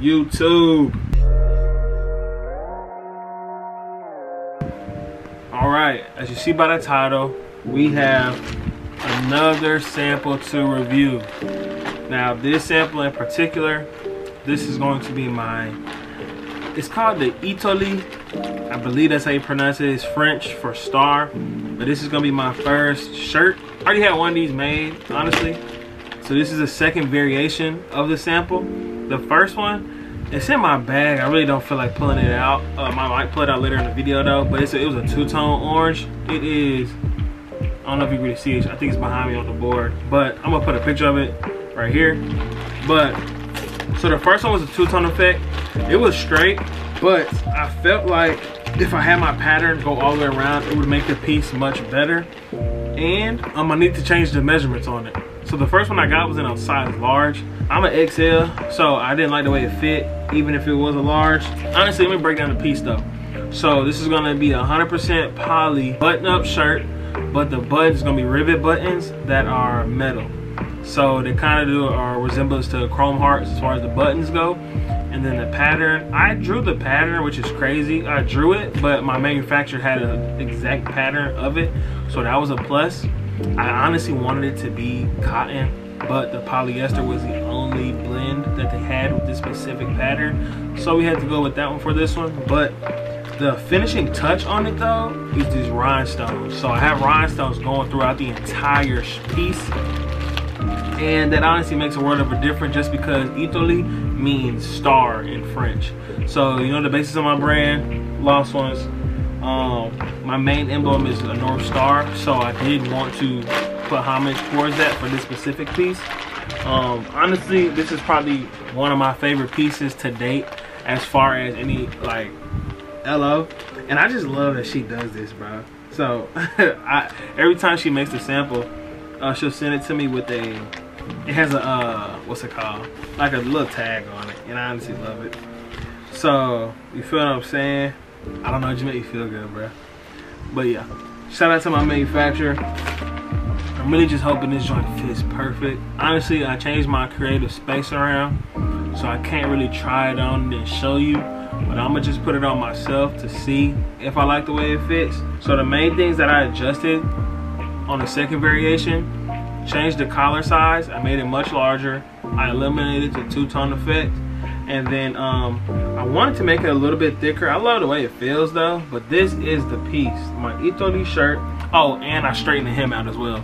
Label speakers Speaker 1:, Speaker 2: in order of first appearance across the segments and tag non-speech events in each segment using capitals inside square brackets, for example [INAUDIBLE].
Speaker 1: YouTube. All right, as you see by the title, we have another sample to review. Now, this sample in particular, this is going to be my, it's called the Itoli. I believe that's how you pronounce it. It's French for star, but this is gonna be my first shirt. I already had one of these made, honestly. So this is a second variation of the sample. The first one, it's in my bag. I really don't feel like pulling it out. Um, I might pull it out later in the video though, but a, it was a two-tone orange. It is, I don't know if you can really see it. I think it's behind me on the board, but I'm gonna put a picture of it right here. But, so the first one was a two-tone effect. It was straight, but I felt like if I had my pattern go all the way around, it would make the piece much better. And I'm gonna need to change the measurements on it. So the first one I got was in a size large. I'm an XL, so I didn't like the way it fit, even if it was a large. Honestly, let me break down the piece though. So this is gonna be a 100% poly button-up shirt, but the buttons gonna be rivet buttons that are metal. So they kind of do a resemblance to Chrome Hearts as far as the buttons go. And then the pattern, I drew the pattern, which is crazy. I drew it, but my manufacturer had an exact pattern of it. So that was a plus. I honestly wanted it to be cotton, but the polyester was the only blend that they had with this specific pattern. So we had to go with that one for this one. But the finishing touch on it though is these rhinestones. So I have rhinestones going throughout the entire piece and that honestly makes a world of a difference just because Itoli means star in French. So you know the basis of my brand, Lost Onez. Um, my main emblem is a North Star, so I did want to put homage towards that for this specific piece. Um, honestly, this is probably one of my favorite pieces to date as far as any like LO. And I just love that she does this, bro. So [LAUGHS] I, every time she makes a sample, uh, she'll send it to me with a it has a uh what's it called like a little tag on it and i honestly love it so you feel what i'm saying i don't know it just make you feel good bro but yeah shout out to my manufacturer. I'm really just hoping this joint fits perfect. Honestly i changed my creative space around so i can't really try it on and show you but i'm gonna just put it on myself to see if i like the way it fits. So the main things that i adjusted on the second variation changed the collar size i made it much larger. I eliminated the two-tone effect and then um, i wanted to make it a little bit thicker. I love the way it feels though but this is the piece. My itoli shirt. Oh and i straightened the hem out as well.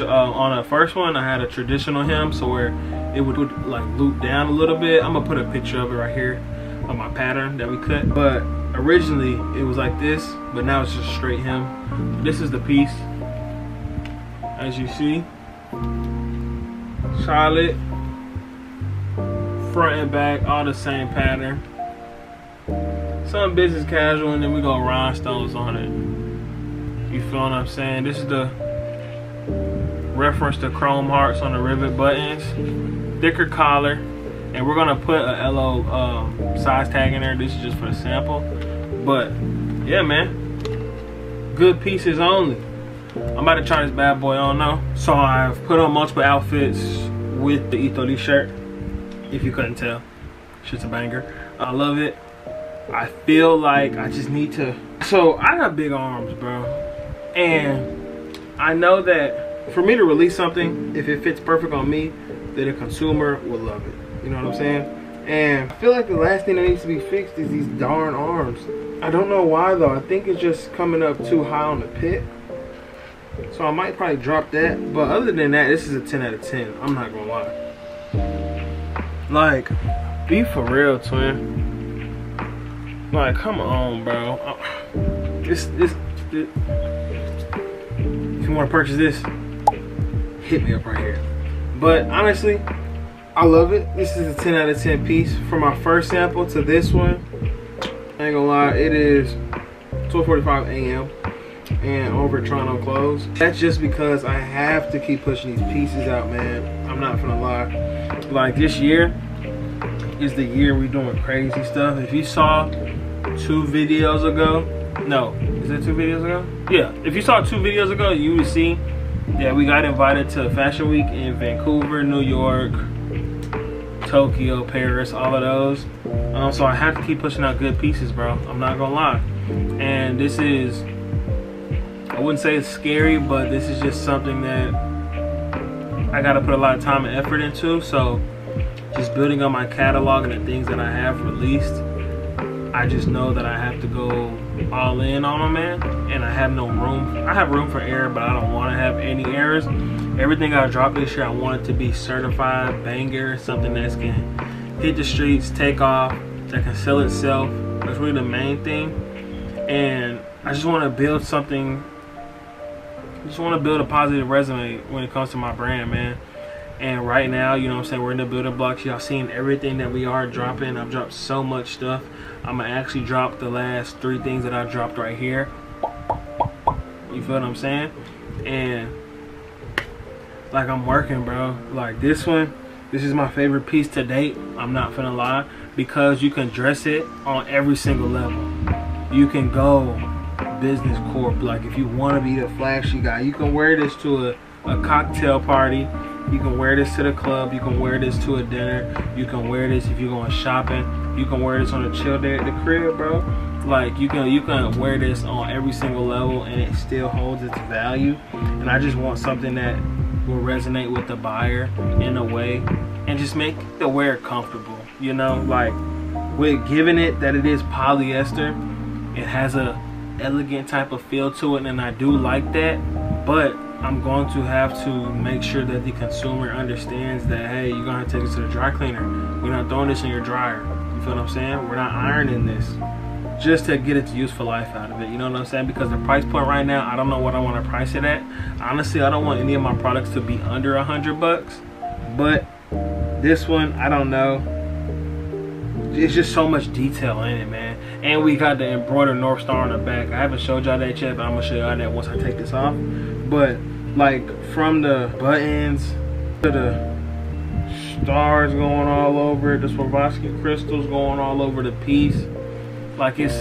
Speaker 1: Uh, on the first one i had a traditional hem so where it would, would like loop down a little bit. I'm gonna put a picture of it right here of my pattern that we cut. But originally it was like this but now it's just straight hem. This is the piece. As you see Charlotte, front and back, all the same pattern. Some business casual, and then we go rhinestones on it. You feel what I'm saying? This is the reference to chrome hearts on the rivet buttons. Thicker collar, and we're gonna put a LO um, size tag in there. This is just for the sample. But yeah, man, good pieces only. I'm about to try this bad boy on now. So I've put on multiple outfits with the Itoli shirt. If you couldn't tell, shit's a banger. I love it. I feel like I just need to. So I got big arms, bro. And I know that for me to release something, if it fits perfect on me, that a consumer will love it. You know what I'm saying? And I feel like the last thing that needs to be fixed is these darn arms. I don't know why though. I think it's just coming up too high on the pit. So I might probably drop that. But other than that, this is a 10 out of 10. I'm not gonna lie. Like, be for real, twin. Like, come on, bro. Uh, this, this, this. If you want to purchase this, hit me up right here. But honestly, I love it. This is a 10 out of 10 piece. From my first sample to this one, I ain't gonna lie, it is 12.45 a.m and over Toronto clothes. That's just because I have to keep pushing these pieces out, man. I'm not gonna lie. Like this year is the year we're doing crazy stuff. If you saw two videos ago, no, is it two videos ago? Yeah, if you saw two videos ago, you would see that we got invited to Fashion Week in Vancouver, New York, Tokyo, Paris, all of those. Um, so I have to keep pushing out good pieces, bro. I'm not gonna lie. And this is, I wouldn't say it's scary, but this is just something that I gotta put a lot of time and effort into. So just building on my catalog and the things that I have released, I just know that I have to go all in on them, man. And I have no room. I have room for error, but I don't want to have any errors. Everything I drop this year, I want it to be certified banger, something that's can hit the streets, take off, that can sell itself. That's really the main thing. And I just want to build something. I just want to build a positive resume when it comes to my brand, man. And right now, you know what I'm saying, we're in the building blocks. Y'all seen everything that we are dropping. I've dropped so much stuff. I'm gonna actually drop the last three things that I dropped right here. You feel what I'm saying? And like I'm working, bro. Like this one, this is my favorite piece to date. I'm not gonna lie because you can dress it on every single level. You can go business corp. Like if you want to be the flashy guy, you can wear this to a, a cocktail party you can wear this to the club. You can wear this to a dinner. You can wear this if you're going shopping. You can wear this on a chill day at the crib, bro. Like you can you can wear this on every single level and it still holds its value. And I just want something that will resonate with the buyer in a way and just make the wear comfortable. You know, like with giving it that it is polyester, it has a elegant type of feel to it and I do like that. But I'm going to have to make sure that the consumer understands that, hey, you're going to take this to the dry cleaner. We're not throwing this in your dryer. You feel what I'm saying? We're not ironing this just to get its useful life out of it. You know what I'm saying? Because the price point right now, I don't know what I want to price it at. Honestly, I don't want any of my products to be under a hundred bucks. But this one, I don't know. It's just so much detail in it, man. And we got the embroidered North Star on the back. I haven't showed y'all that yet, but I'm gonna show y'all that once I take this off. But like from the buttons to the stars going all over it, the Swarovski crystals going all over the piece. Like it's,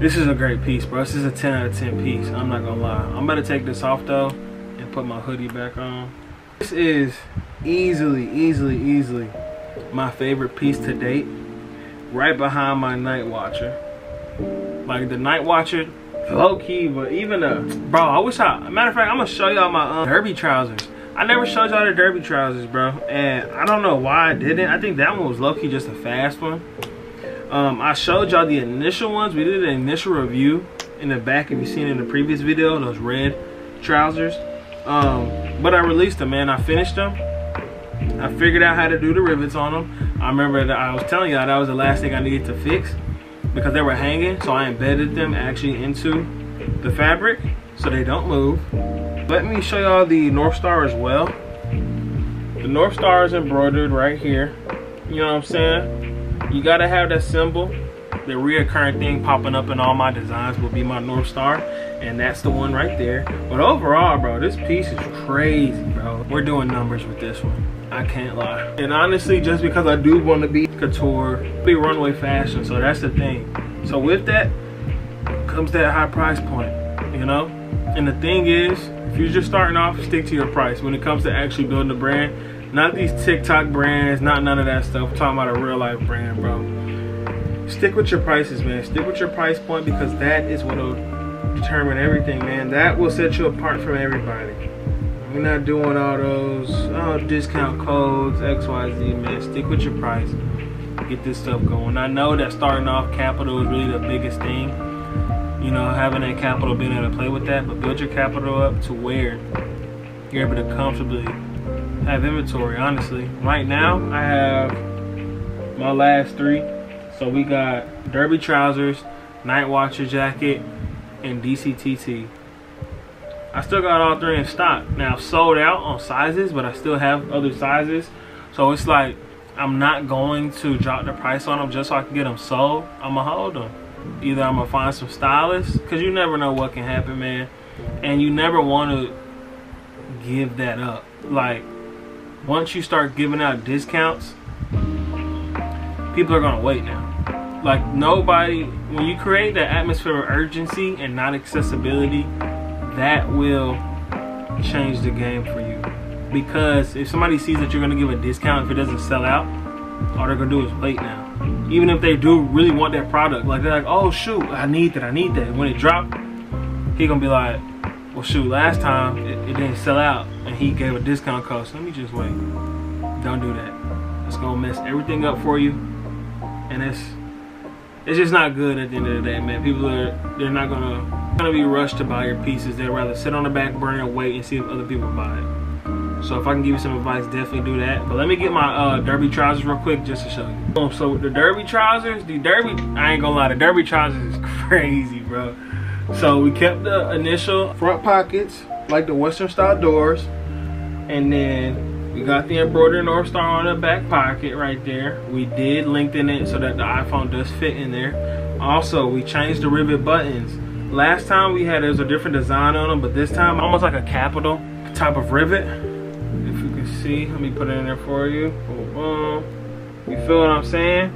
Speaker 1: this is a great piece, bro. This is a 10 out of 10 piece. I'm not gonna lie. I'm gonna take this off though and put my hoodie back on. This is easily, easily, easily my favorite piece to date. Right behind my Night Watcher. Like the Night Watcher low key, but even a bro, I wish I matter of fact, I'm gonna show y'all my um, derby trousers. I never showed y'all the derby trousers, bro. And I don't know why I didn't. I think that one was low key just a fast one. Um, I showed y'all the initial ones. We did an initial review in the back if you seen in the previous video, those red trousers. Um, but I released them, man. I finished them. I figured out how to do the rivets on them. I remember that I was telling y'all that was the last thing I needed to fix because they were hanging so I embedded them actually into the fabric so they don't move. Let me show y'all the North Star as well. The North Star is embroidered right here. You know what I'm saying? You gotta have that symbol the reoccurring thing popping up in all my designs will be my North Star and that's the one right there. But overall bro this piece is crazy bro. We're doing numbers with this one I can't lie. And honestly, just because I do want to be couture, be runway fashion, so that's the thing. So with that comes that high price point, you know? And the thing is, if you're just starting off, stick to your price when it comes to actually building a brand. Not these TikTok brands, not none of that stuff. I'm talking about a real life brand, bro. Stick with your prices, man. Stick with your price point because that is what will determine everything, man. That will set you apart from everybody. We're not doing all those oh, discount codes, XYZ, man. Stick with your price. Get this stuff going. I know that starting off capital is really the biggest thing. You know, having that capital, being able to play with that, but build your capital up to where you're able to comfortably have inventory, honestly. Right now, I have my last three. So we got derby trousers, night watcher jacket, and DCTT. I still got all three in stock. Now sold out on sizes, but I still have other sizes. So it's like I'm not going to drop the price on them just so I can get them sold. I'm gonna hold them. Either I'm gonna find some stylists, cause you never know what can happen, man. And you never want to give that up. Like once you start giving out discounts, people are gonna wait now. Like nobody, when you create that atmosphere of urgency and not accessibility, that will change the game for you. because if somebody sees that you're gonna give a discount if it doesn't sell out, all they're gonna do is wait now. Even if they do really want that product, like they're like, oh shoot, I need that, I need that. When it dropped, he gonna be like, well shoot, last time it, it didn't sell out and he gave a discount code, so let me just wait. Don't do that. It's gonna mess everything up for you. And it's it's just not good at the end of the day, man. People are they're not gonna gonna be rushed to buy your pieces. They'd rather sit on the back burner and wait and see if other people buy it. So if I can give you some advice, definitely do that. But let me get my uh, derby trousers real quick just to show you. So the derby trousers, the derby, I ain't gonna lie, the derby trousers is [LAUGHS] crazy, bro. So we kept the initial front pockets, like the Western style doors. And then we got the embroidered North Star on the back pocket right there. We did lengthen it so that the iPhone does fit in there. Also, we changed the rivet buttons. Last time we had, there was a different design on them, but this time almost like a capital type of rivet. If you can see, let me put it in there for you. You feel what I'm saying?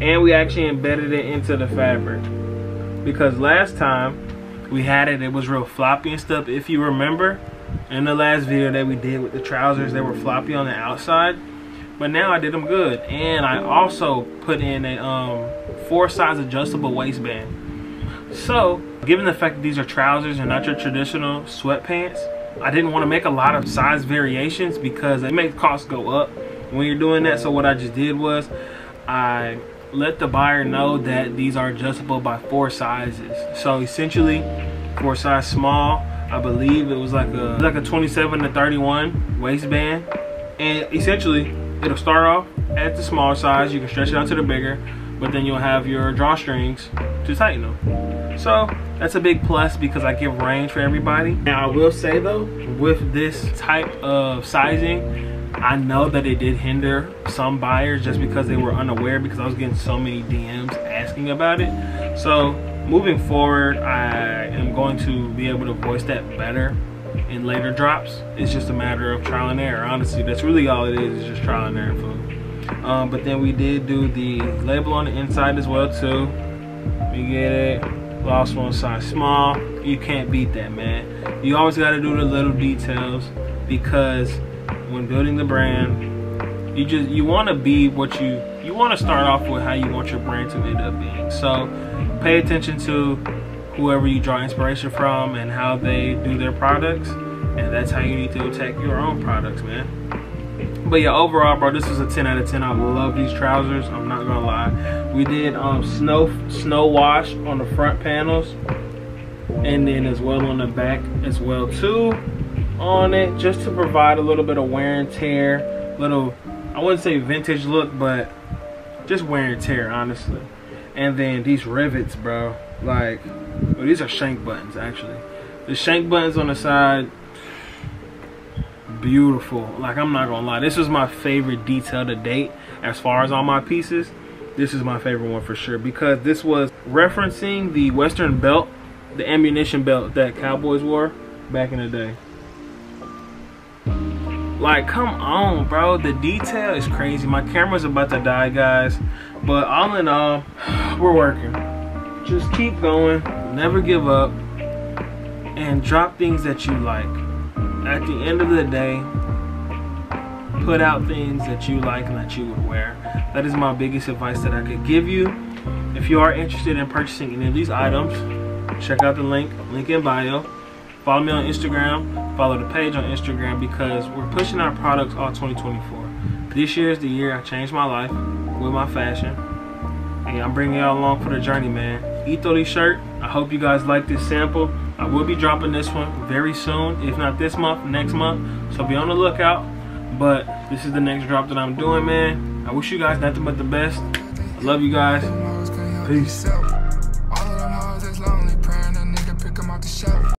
Speaker 1: And we actually embedded it into the fabric because last time we had it it was real floppy and stuff if you remember in the last video that we did with the trousers they were floppy on the outside but now I did them good. And I also put in a um, four size adjustable waistband. So given the fact that these are trousers and not your traditional sweatpants I didn't want to make a lot of size variations because it makes costs go up when you're doing that. So what I just did was I let the buyer know that these are adjustable by four sizes. So essentially, four size small, I believe it was like a like a 27 to 31 waistband. And essentially, it'll start off at the small size. You can stretch it out to the bigger, but then you'll have your drawstrings to tighten them. So that's a big plus because I give range for everybody. Now I will say though, with this type of sizing, I know that it did hinder some buyers just because they were unaware because I was getting so many DMs asking about it. So moving forward, I am going to be able to voice that better in later drops. It's just a matter of trial and error. Honestly, that's really all it is, is just trial and error. Um, but then we did do the label on the inside as well too. We get it. Lost one size small. You can't beat that, man. You always got to do the little details because when building the brand, you just you want to be what you you want to start off with how you want your brand to end up being. So pay attention to whoever you draw inspiration from and how they do their products, and that's how you need to attack your own products, man. But yeah, overall, bro, this is a 10 out of 10. I love these trousers. I'm not gonna lie. We did um, snow snow wash on the front panels, and then as well on the back as well too on it just to provide a little bit of wear and tear little I wouldn't say vintage look but just wear and tear honestly and then these rivets bro like well, these are shank buttons actually. The shank buttons on the side beautiful. Like I'm not gonna lie this is my favorite detail to date as far as all my pieces. This is my favorite one for sure because this was referencing the western belt the ammunition belt that cowboys wore back in the day like, come on, bro. The detail is crazy. My camera's about to die, guys. But all in all, [SIGHS] we're working. Just keep going. Never give up. And drop things that you like. At the end of the day, put out things that you like and that you would wear. That is my biggest advice that I could give you. If you are interested in purchasing any of these items, check out the link, link in bio. Follow me on Instagram. Follow the page on Instagram because we're pushing our products all 2024. This year is the year I changed my life with my fashion. And I'm bringing y'all along for the journey, man. Ithori shirt. I hope you guys like this sample. I will be dropping this one very soon. If not this month, next month. So be on the lookout. But this is the next drop that I'm doing, man. I wish you guys nothing but the best. I love you guys. Peace.